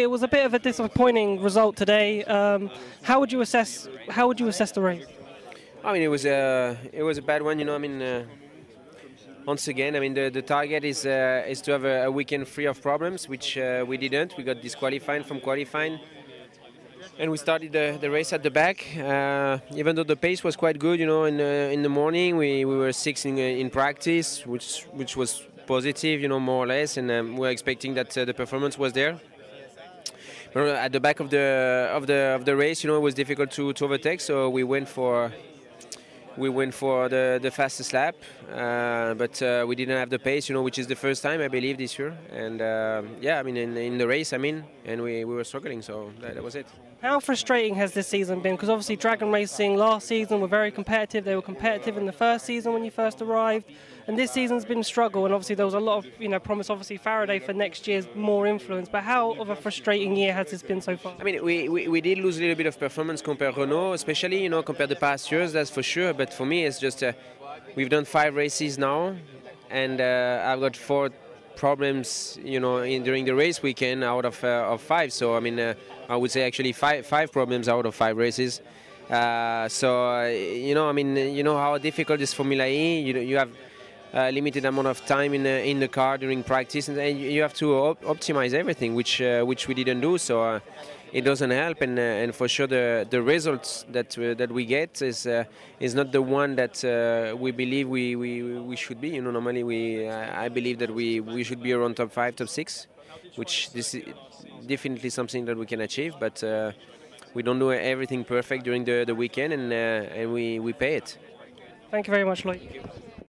it was a bit of a disappointing result today. Um, how would you assess how would you assess the race? I mean, it was a it was a bad one. You know, I mean, uh, once again, I mean, the, the target is uh, is to have a, a, weekend free of problems, which uh, we didn't. We got disqualified from qualifying, and we started the, the race at the back. Uh, even though the pace was quite good, you know, in the, in the morning we, we were six in, in practice, which which was positive, you know, more or less, and um, we were expecting that uh, the performance was there. At the back of the of the of the race, you know, it was difficult to, to overtake, so we went for we went for the, the fastest lap, uh, but uh, we didn't have the pace, you know, which is the first time I believe this year. And uh, yeah, I mean, in, in, the race, I mean, and we, we were struggling, so that, that was it. How frustrating has this season been? Because obviously, Dragon Racing last season were very competitive. They were competitive in the first season when you first arrived and this season's been a struggle. And obviously, there was a lot of you know promise. Obviously, Faraday for next year's more influence. But how of a frustrating year has this been so far? I mean, we, we, we did lose a little bit of performance compared to Renault, especially you know compared to past years. That's for sure. But for me, it's just uh, we've done five races now, and uh, I've got four problems you know in, during the race weekend out of uh, of five. So I mean, uh, I would say actually five five problems out of five races. Uh, so you know, I mean, you know how difficult is Formula E. You you have limited amount of time in the, in the car during practice, and, and you have to op optimize everything, which uh, which we didn't do. So uh, it doesn't help, and uh, and for sure the the results that uh, that we get is uh, is not the one that we believe we, we we should be. You know, normally we I believe that we we should be around top five, top six, which this is definitely something that we can achieve, but. we don't do everything perfect during the, the weekend, and and we, we pay it. Thank you very much, Loïc.